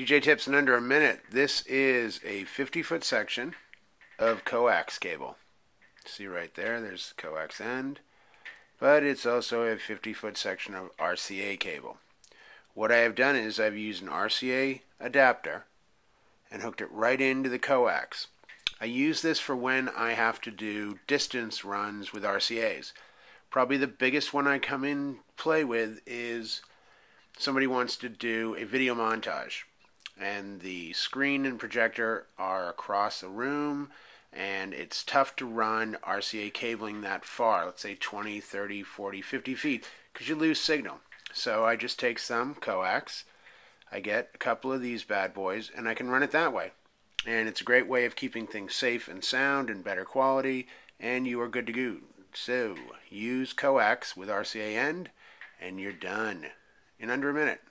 DJ tips in under a minute. This is a 50 foot section of coax cable. See right there, there's the coax end. But it's also a 50 foot section of RCA cable. What I have done is I've used an RCA adapter and hooked it right into the coax. I use this for when I have to do distance runs with RCAs. Probably the biggest one I come in play with is somebody wants to do a video montage and the screen and projector are across the room and it's tough to run RCA cabling that far, let's say 20, 30, 40, 50 feet, because you lose signal. So I just take some coax, I get a couple of these bad boys, and I can run it that way. And it's a great way of keeping things safe and sound and better quality, and you are good to go. So use coax with RCA end, and you're done in under a minute.